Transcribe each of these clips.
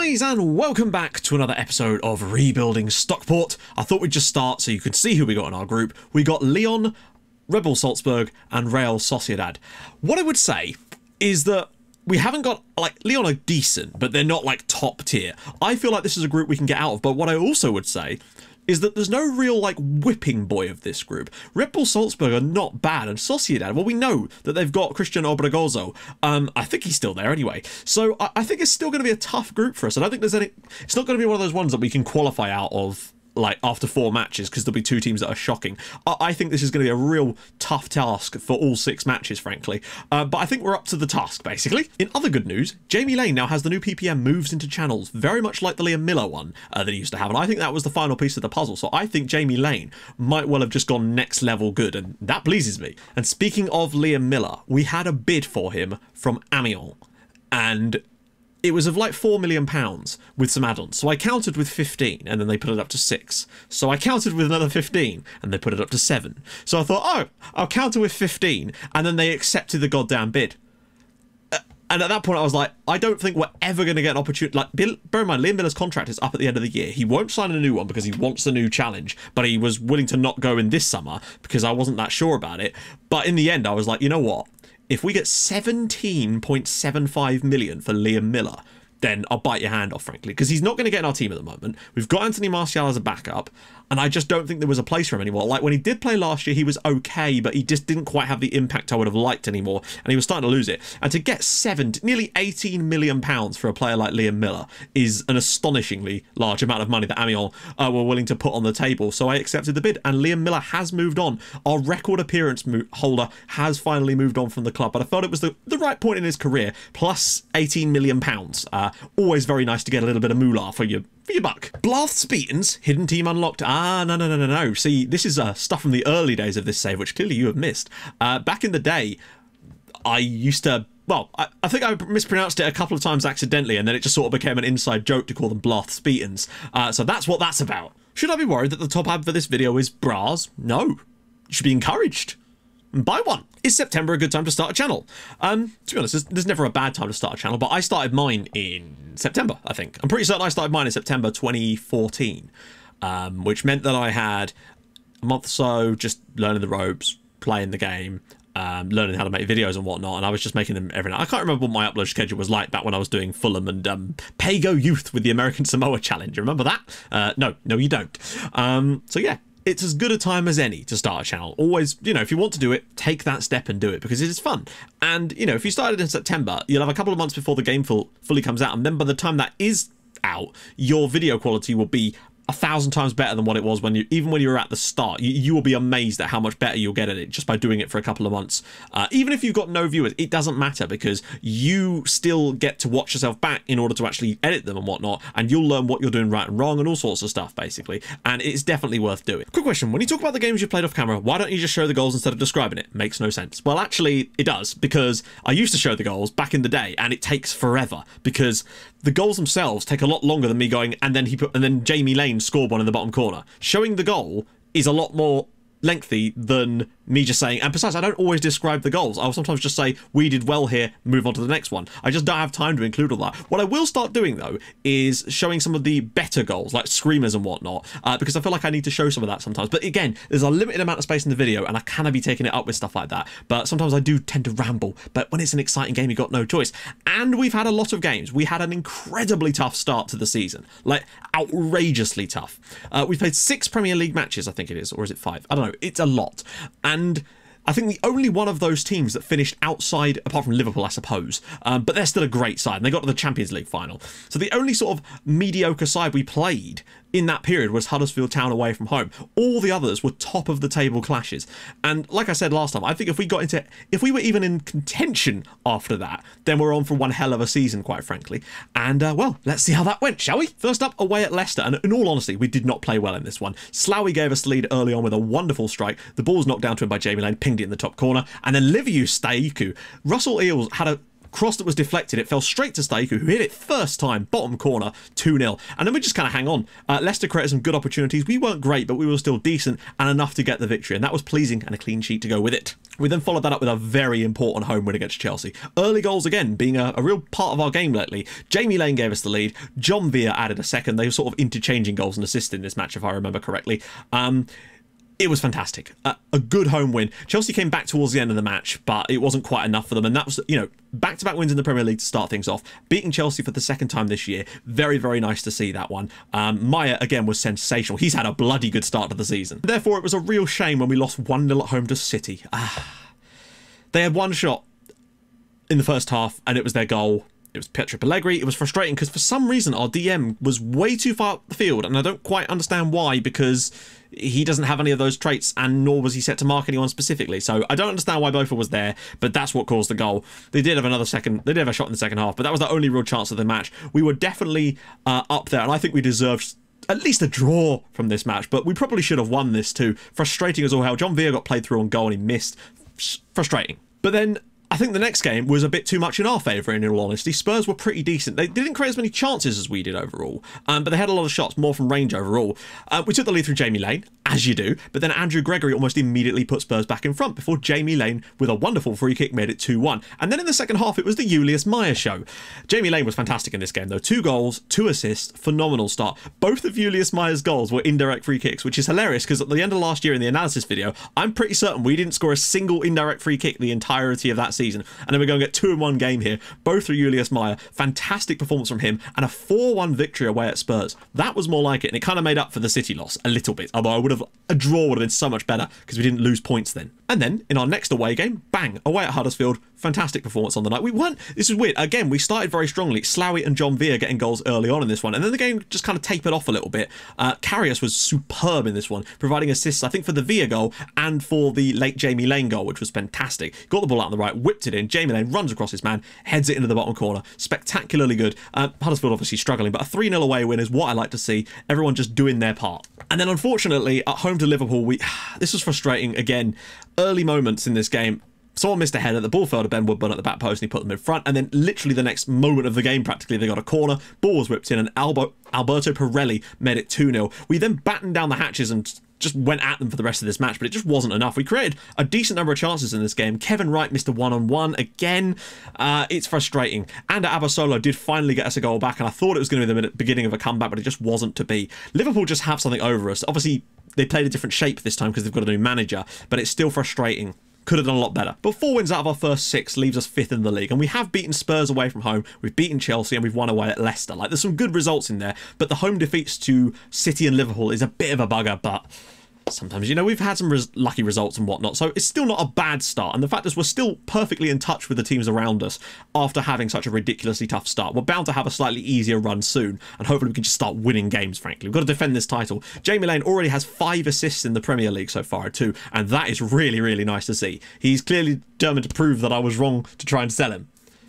guys, and welcome back to another episode of Rebuilding Stockport. I thought we'd just start so you could see who we got in our group. We got Lyon, Rebel Salzburg, and Real Sociedad. What I would say is that we haven't got like Leon are decent, but they're not like top tier. I feel like this is a group we can get out of. But what I also would say is that there's no real like whipping boy of this group. Red Bull Salzburg are not bad, and Sociedad, well, we know that they've got Christian Orbegozo. Um, I think he's still there anyway. So I, I think it's still going to be a tough group for us. I don't think there's any. It's not going to be one of those ones that we can qualify out of like after four matches because there'll be two teams that are shocking. I, I think this is going to be a real tough task for all six matches, frankly. Uh, but I think we're up to the task, basically. In other good news, Jamie Lane now has the new PPM moves into channels, very much like the Liam Miller one uh, that he used to have. And I think that was the final piece of the puzzle. So I think Jamie Lane might well have just gone next level good, and that pleases me. And speaking of Liam Miller, we had a bid for him from Amiens. And it was of like four million pounds with some add-ons. So I counted with 15 and then they put it up to six. So I counted with another 15 and they put it up to seven. So I thought, oh, I'll counter with 15 and then they accepted the goddamn bid. Uh, and at that point, I was like, I don't think we're ever going to get an opportunity. Like, Bill, bear in mind, Liam Miller's contract is up at the end of the year. He won't sign a new one because he wants a new challenge, but he was willing to not go in this summer because I wasn't that sure about it. But in the end, I was like, you know what? If we get 17.75 million for Liam Miller, then I'll bite your hand off, frankly, because he's not going to get in our team at the moment. We've got Anthony Martial as a backup, and I just don't think there was a place for him anymore. Like when he did play last year, he was okay, but he just didn't quite have the impact I would have liked anymore, and he was starting to lose it. And to get seven, nearly 18 million pounds for a player like Liam Miller is an astonishingly large amount of money that Amiens uh, were willing to put on the table. So I accepted the bid, and Liam Miller has moved on. Our record appearance holder has finally moved on from the club, but I felt it was the, the right point in his career. Plus 18 million pounds. Uh, always very nice to get a little bit of moolah for your your buck. Blarth Speetons, hidden team unlocked. Ah, no, no, no, no, no. See, this is uh, stuff from the early days of this save, which clearly you have missed. Uh, back in the day, I used to well, I, I, think I mispronounced it a couple of times accidentally, and then it just sort of became an inside joke to call them Blarth Speetons. Uh, so that's what that's about. Should I be worried that the top ad for this video is bras? No. You should be encouraged buy one. Is September a good time to start a channel? Um, to be honest, there's, there's, never a bad time to start a channel, but I started mine in September, I think. I'm pretty certain I started mine in September 2014, um, which meant that I had a month or so just learning the ropes, playing the game, um, learning how to make videos and whatnot, and I was just making them every night. I can't remember what my upload schedule was like back when I was doing Fulham and um, Pago Youth with the American Samoa Challenge. Remember that? Uh, no, no, you don't. Um, so yeah, it's as good a time as any to start a channel. Always, you know, if you want to do it, take that step and do it because it is fun. And, you know, if you started in September, you'll have a couple of months before the game full, fully comes out. And then by the time that is out, your video quality will be a thousand times better than what it was when you even when you were at the start you, you will be amazed at how much better you'll get at it just by doing it for a couple of months. Uh, even if you've got no viewers it doesn't matter because you still get to watch yourself back in order to actually edit them and whatnot and you'll learn what you're doing right and wrong and all sorts of stuff basically. And it's definitely worth doing. Quick question. When you talk about the games you played off camera why don't you just show the goals instead of describing it? Makes no sense. Well actually it does because I used to show the goals back in the day and it takes forever because the goals themselves take a lot longer than me going and then he put and then Jamie Lane scored one in the bottom corner. Showing the goal is a lot more lengthy than me just saying, and besides, I don't always describe the goals. I'll sometimes just say, we did well here, move on to the next one. I just don't have time to include all that. What I will start doing, though, is showing some of the better goals, like screamers and whatnot, uh, because I feel like I need to show some of that sometimes. But again, there's a limited amount of space in the video, and I cannot be taking it up with stuff like that. But sometimes I do tend to ramble. But when it's an exciting game, you've got no choice. And we've had a lot of games. We had an incredibly tough start to the season, like outrageously tough. Uh, we've played six Premier League matches, I think it is, or is it five? I don't know. It's a lot. And I think the only one of those teams that finished outside, apart from Liverpool, I suppose, um, but they're still a great side. And they got to the Champions League final. So the only sort of mediocre side we played in that period was Huddersfield Town away from home. All the others were top of the table clashes. And like I said last time, I think if we got into, if we were even in contention after that, then we're on for one hell of a season, quite frankly. And uh, well, let's see how that went, shall we? First up, away at Leicester. And in all honesty, we did not play well in this one. Slawi gave us the lead early on with a wonderful strike. The ball was knocked down to him by Jamie Lane, pinged it in the top corner. And then Liviu Staiku, Russell Eels had a cross that was deflected. It fell straight to Staiku, who hit it first time, bottom corner, 2 0. And then we just kind of hang on. Uh, Leicester created some good opportunities. We weren't great, but we were still decent and enough to get the victory. And that was pleasing and a clean sheet to go with it. We then followed that up with a very important home win against Chelsea. Early goals again being a, a, real part of our game lately. Jamie Lane gave us the lead. John Villa added a second. They were sort of interchanging goals and assists in this match, if I remember correctly. Um, it was fantastic. Uh, a good home win. Chelsea came back towards the end of the match, but it wasn't quite enough for them. And that was, you know, back to back wins in the Premier League to start things off. Beating Chelsea for the second time this year. Very, very nice to see that one. Um, Meyer, again, was sensational. He's had a bloody good start to the season. Therefore, it was a real shame when we lost 1 0 at home to City. Ah. They had one shot in the first half, and it was their goal. It was Pietro Pellegrini. It was frustrating because for some reason our DM was way too far up the field, and I don't quite understand why because he doesn't have any of those traits, and nor was he set to mark anyone specifically. So I don't understand why Bofa was there, but that's what caused the goal. They did have another second. They did have a shot in the second half, but that was the only real chance of the match. We were definitely uh, up there, and I think we deserved at least a draw from this match, but we probably should have won this too. Frustrating as all hell. John Villa got played through on goal and he missed. Frustrating. But then I think the next game was a bit too much in our favour, in all honesty. Spurs were pretty decent. They didn't create as many chances as we did overall, um, but they had a lot of shots, more from range overall. Uh, we took the lead through Jamie Lane, as you do, but then Andrew Gregory almost immediately put Spurs back in front before Jamie Lane, with a wonderful free kick, made it 2 1. And then in the second half, it was the Julius Meyer show. Jamie Lane was fantastic in this game, though. Two goals, two assists, phenomenal start. Both of Julius Meyer's goals were indirect free kicks, which is hilarious because at the end of last year in the analysis video, I'm pretty certain we didn't score a single indirect free kick the entirety of that season. And then we're going to get two in one game here, both through Julius Meyer. Fantastic performance from him, and a 4 1 victory away at Spurs. That was more like it, and it kind of made up for the City loss a little bit, although I would have a draw would have been so much better because we didn't lose points then. And then in our next away game, bang, away at Huddersfield, fantastic performance on the night. We weren't, this is weird. Again, we started very strongly. Slawi and John Villa getting goals early on in this one, and then the game just kind of tapered off a little bit. Uh, Karius was superb in this one, providing assists, I think, for the Villa goal and for the late Jamie Lane goal, which was fantastic. Got the ball out on the right, whipped it in. Jamie Lane runs across his man, heads it into the bottom corner. Spectacularly good. Uh, Huddersfield obviously struggling, but a 3 0 away win is what I like to see. Everyone just doing their part. And then unfortunately, at home to Liverpool, we this was frustrating again. Early moments in this game, someone missed a header, the ball fell to Ben Woodburn at the back post and he put them in front. And then literally the next moment of the game, practically, they got a corner, ball was whipped in, and Albo, Alberto Pirelli made it 2 0. We then battened down the hatches and just went at them for the rest of this match, but it just wasn't enough. We created a decent number of chances in this game. Kevin Wright missed a one-on-one again. Uh, it's frustrating. And Abasolo did finally get us a goal back, and I thought it was going to be the beginning of a comeback, but it just wasn't to be. Liverpool just have something over us. Obviously, they played a different shape this time because they've got a new manager, but it's still frustrating could have done a lot better. But four wins out of our first six leaves us fifth in the league. And we have beaten Spurs away from home, we've beaten Chelsea, and we've won away at Leicester. Like, there's some good results in there, but the home defeats to City and Liverpool is a bit of a bugger, but sometimes. You know, we've had some res lucky results and whatnot, so it's still not a bad start. And the fact is, we're still perfectly in touch with the teams around us after having such a ridiculously tough start. We're bound to have a slightly easier run soon, and hopefully we can just start winning games, frankly. We've got to defend this title. Jamie Lane already has five assists in the Premier League so far, too, and that is really, really nice to see. He's clearly determined to prove that I was wrong to try and sell him.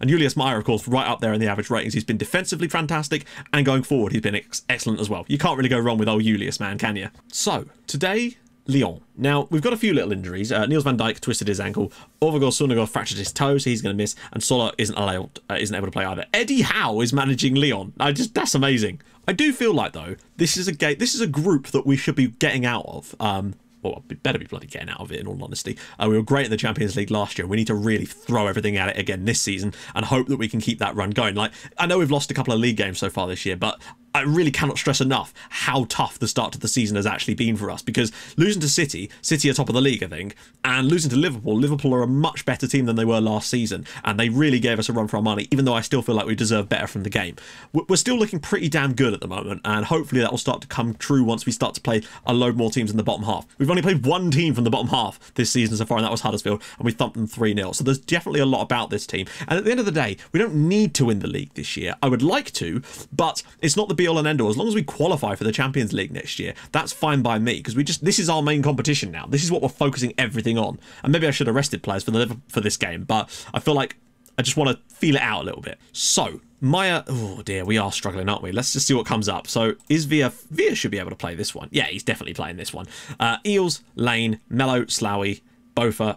And Julius Meyer, of course, right up there in the average ratings. He's been defensively fantastic, and going forward, he's been ex excellent as well. You can't really go wrong with old Julius, man, can you? So, today Lyon. Now, we've got a few little injuries. Uh, Niels van Dijk twisted his ankle. Orvegor Sunagor fractured his toe, so he's going to miss. And Sola isn't allowed, uh, isn't able to play either. Eddie Howe is managing Lyon. I just That's amazing. I do feel like, though, this is a this is a group that we should be getting out of. Um, well, we better be bloody getting out of it in all honesty. Uh, we were great in the Champions League last year. We need to really throw everything at it again this season and hope that we can keep that run going. Like, I know we've lost a couple of league games so far this year, but I really cannot stress enough how tough the start to the season has actually been for us because losing to City, City are top of the league, I think, and losing to Liverpool, Liverpool are a much better team than they were last season, and they really gave us a run for our money, even though I still feel like we deserve better from the game. We're still looking pretty damn good at the moment, and hopefully that will start to come true once we start to play a load more teams in the bottom half. We've only played one team from the bottom half this season so far, and that was Huddersfield, and we thumped them 3 0. So there's definitely a lot about this team, and at the end of the day, we don't need to win the league this year. I would like to, but it's not the be all and end all. As long as we we qualify for the Champions League next year, that's fine by me because we just this is our main competition now. This is what we're focusing everything on. And maybe I should have rested players for the for this game, but I feel like I just want to feel it out a little bit. So Meyer, oh dear, we are struggling, aren't we? Let's just see what comes up. So is Via Via should be able to play this one. Yeah, he's definitely playing this one. Uh, Eales, Lane, Mello, Slawi, Bofa,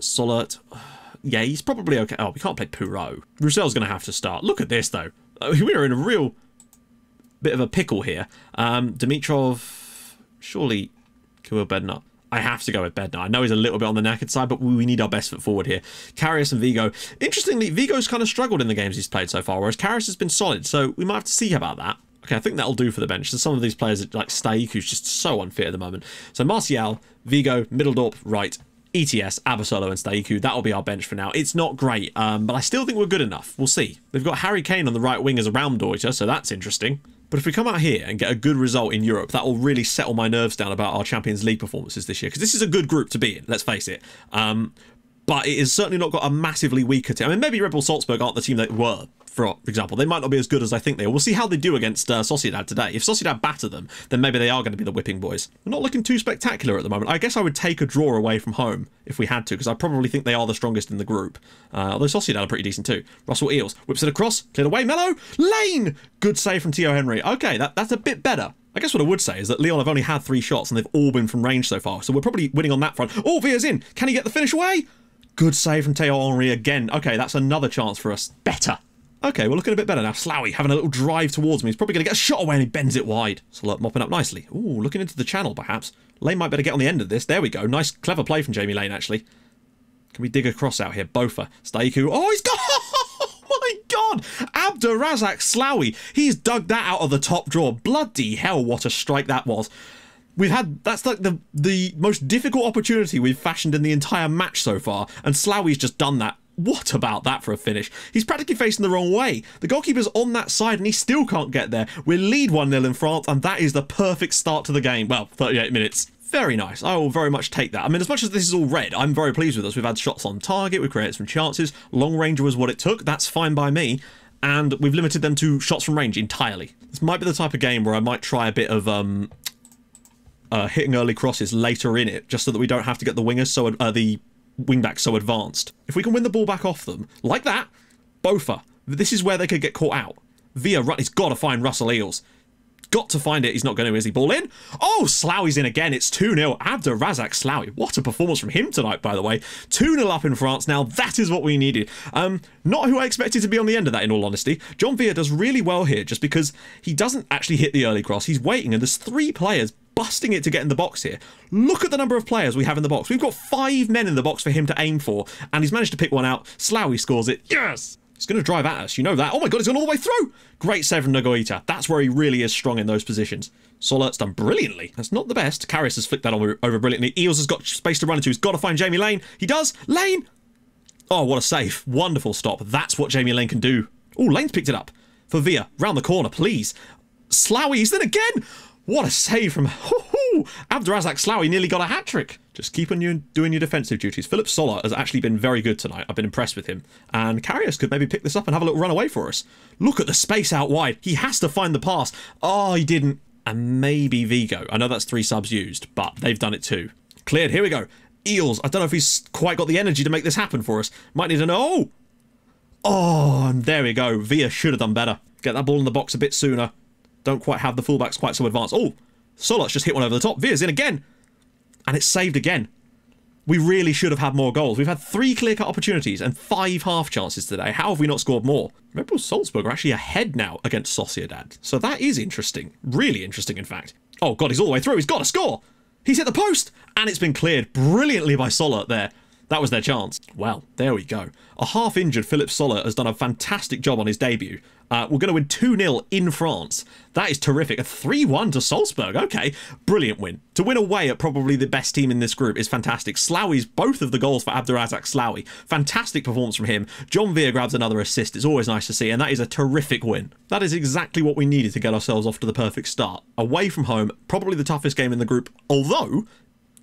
Solert. yeah, he's probably okay. Oh, we can't play Puro. Roussel's going to have to start. Look at this, though. Uh, We're in a real bit of a pickle here. Um, Dimitrov, surely Kirill Bednar. I have to go with Bednar. I know he's a little bit on the knackered side, but we need our best foot forward here. Karius and Vigo. Interestingly, Vigo's kind of struggled in the games he's played so far, whereas Karius has been solid, so we might have to see about that. Okay, I think that'll do for the bench. So some of these players, like Staik, who's just so unfit at the moment. So Martial, Vigo, Middledorp, right, ETS, Abasolo, and Staiku. That'll be our bench for now. It's not great, um, but I still think we're good enough. We'll see. They've got Harry Kane on the right wing as a Raumdeuter, so that's interesting. But if we come out here and get a good result in Europe, that will really settle my nerves down about our Champions League performances this year. Because this is a good group to be in, let's face it. Um, but it has certainly not got a massively weaker team. I mean, maybe Red Bull Salzburg aren't the team they were, for example. They might not be as good as I think they are. We'll see how they do against uh, Sociedad today. If Sociedad batter them, then maybe they are going to be the whipping boys. They're not looking too spectacular at the moment. I guess I would take a draw away from home if we had to, because I probably think they are the strongest in the group. Uh, although Sociedad are pretty decent too. Russell Eels whips it across, cleared away, Mello, Lane! Good save from Theo Henry. Okay, that, that's a bit better. I guess what I would say is that Lyon have only had three shots and they've all been from range so far, so we're probably winning on that front. Oh, Villa's in. Can he get the finish away? Good save from Theo Henry again. Okay, that's another chance for us. Better. Okay, we're looking a bit better now. Slowy having a little drive towards me. He's probably going to get a shot away and he bends it wide. So look, mopping up nicely. Ooh, looking into the channel perhaps. Lane might better get on the end of this. There we go. Nice, clever play from Jamie Lane actually. Can we dig across out here? Bofa. Staiku. Oh, he's got... Oh my god! Abdurazak Slawi. He's dug that out of the top drawer. Bloody hell, what a strike that was. We've had that's like the the most difficult opportunity we've fashioned in the entire match so far, and Slawi's just done that. What about that for a finish? He's practically facing the wrong way. The goalkeeper's on that side and he still can't get there. We lead 1-0 in France and that is the perfect start to the game. Well, 38 minutes. Very nice. I will very much take that. I mean, as much as this is all red, I'm very pleased with us. We've had shots on target, we've created some chances. Long range was what it took. That's fine by me. And we've limited them to shots from range entirely. This might be the type of game where I might try a bit of um, uh, hitting early crosses later in it, just so that we don't have to get the wingers so uh, the wingbacks so advanced. If we can win the ball back off them, like that, Bofa, this is where they could get caught out. Via, he's got to find Russell Eels. Got to find it. He's not going to, is he? Ball in. Oh, Slowey's in again. It's 2-0. Abdurazak Slowy. What a performance from him tonight, by the way. 2-0 up in France now. That is what we needed. Um, not who I expected to be on the end of that, in all honesty. John Villa does really well here, just because he doesn't actually hit the early cross. He's waiting, and there's three players busting it to get in the box here. Look at the number of players we have in the box. We've got five men in the box for him to aim for, and he's managed to pick one out. Slowy scores it. Yes! He's going to drive at us. You know that. Oh my god, he's gone all the way through. Great save from Nagoita. That's where he really is strong in those positions. Solert's done brilliantly. That's not the best. Karras has flicked that over, over brilliantly. Eels has got space to run into. He's got to find Jamie Lane. He does. Lane! Oh, what a save. Wonderful stop. That's what Jamie Lane can do. Oh, Lane's picked it up. For Via. Round the corner, please. Slowy's then again. What a save from Abdurazak Slowy nearly got a hat trick. Just keep on doing your defensive duties. Philip Solar has actually been very good tonight. I've been impressed with him. And Karius could maybe pick this up and have a little run away for us. Look at the space out wide. He has to find the pass. Oh, he didn't. And maybe Vigo. I know that's three subs used, but they've done it too. Cleared. Here we go. Eels. I don't know if he's quite got the energy to make this happen for us. Might need to know. Oh, and there we go. Via should have done better. Get that ball in the box a bit sooner. Don't quite have the fullbacks quite so advanced. Oh, Solar's just hit one over the top. Via's in again. And it's saved again. We really should have had more goals. We've had three clear-cut opportunities and five half chances today. How have we not scored more? Bull Salzburg are actually ahead now against Sociedad. So that is interesting. Really interesting, in fact. Oh, God, he's all the way through. He's got to score. He's hit the post. And it's been cleared brilliantly by Solar there. That was their chance. Well, there we go. A half-injured Philip Solar has done a fantastic job on his debut. Uh, we're going to win 2-0 in France. That is terrific. A 3-1 to Salzburg. Okay, brilliant win. To win away at probably the best team in this group is fantastic. Slowy's both of the goals for Abdurazak Slowy. Fantastic performance from him. John Veer grabs another assist. It's always nice to see, and that is a terrific win. That is exactly what we needed to get ourselves off to the perfect start. Away from home, probably the toughest game in the group, although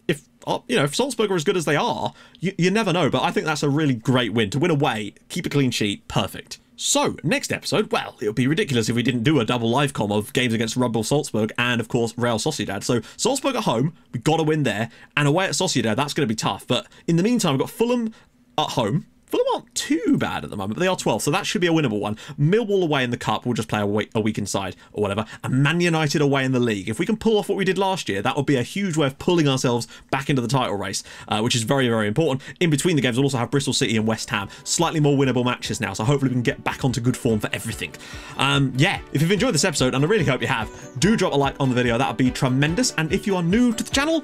if uh, you know if Salzburg are as good as they are, you, you never know. But I think that's a really great win to win away, keep a clean sheet, perfect. So, next episode, well, it would be ridiculous if we didn't do a double live com of games against Bull Salzburg and, of course, Real Sociedad. So, Salzburg at home, we've got to win there, and away at Sociedad, that's going to be tough. But in the meantime, we've got Fulham at home, Fulham aren't too bad at the moment, but they are 12, so that should be a winnable one. Millwall away in the Cup, we'll just play a week, inside or whatever. And Man United away in the league. If we can pull off what we did last year, that would be a huge way of pulling ourselves back into the title race, uh, which is very, very important. In between the games, we'll also have Bristol City and West Ham. Slightly more winnable matches now, so hopefully we can get back onto good form for everything. Um, yeah, if you've enjoyed this episode, and I really hope you have, do drop a like on the video. That would be tremendous. And if you are new to the channel,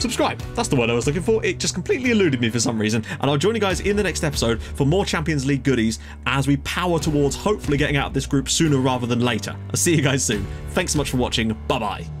subscribe. That's the word I was looking for. It just completely eluded me for some reason. And I'll join you guys in the next episode for more Champions League goodies as we power towards hopefully getting out of this group sooner rather than later. I'll see you guys soon. Thanks so much for watching. Bye bye.